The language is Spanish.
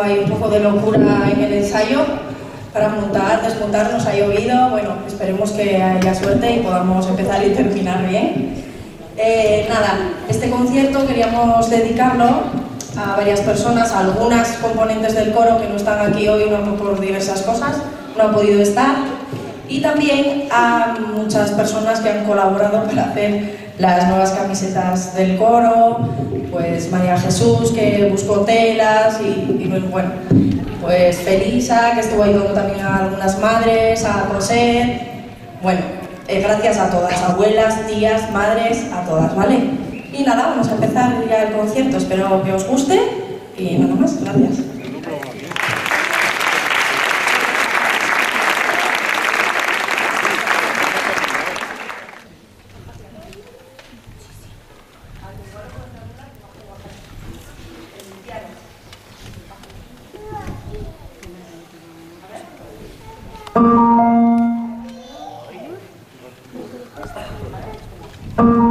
Tenido ahí un poco de locura en el ensayo para montar, desmontar, nos ha llovido. Bueno, esperemos que haya suerte y podamos empezar y terminar bien. Eh, nada, este concierto queríamos dedicarlo a varias personas, a algunas componentes del coro que no están aquí hoy por diversas cosas, no han podido estar, y también a muchas personas que han colaborado para hacer las nuevas camisetas del coro, pues María Jesús que buscó telas y, y bueno, pues Felisa que estuvo ayudando también a algunas madres, a José, bueno, eh, gracias a todas, abuelas, tías, madres, a todas, ¿vale? Y nada, vamos a empezar ya el concierto, espero que os guste y nada más, gracias. Thank you.